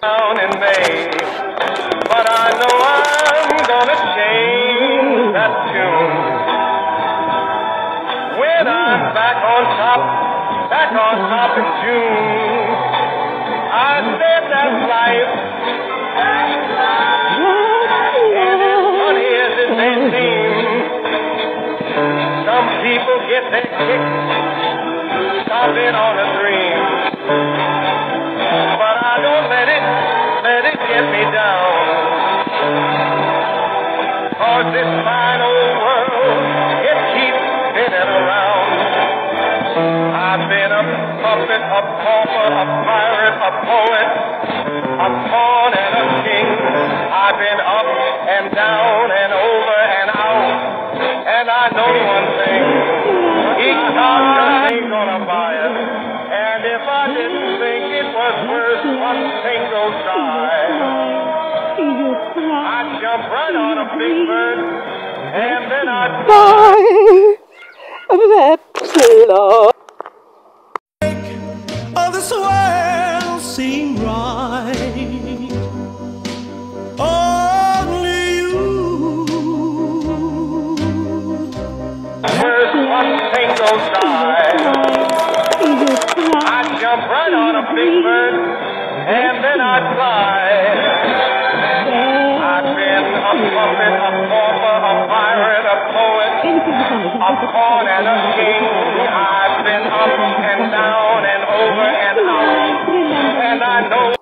down in May. But I know I'm gonna change that tune. When I'm back on top, back on top in June. I said that's life. And as funny as it may seem, some people get their kick stopping on a dream. Let me down. Cause this fine old world, it keeps spinning around. I've been a puppet, a pauper, a pirate, a poet, a pawn and a king. I've been up and down right on a big bird and then I'd Bye. That's love. of this world seem right. Only you. worth one single try. I'd jump right on a big bird and then I'd fly. I'm torn and. I've been up and down and over and out. And I know.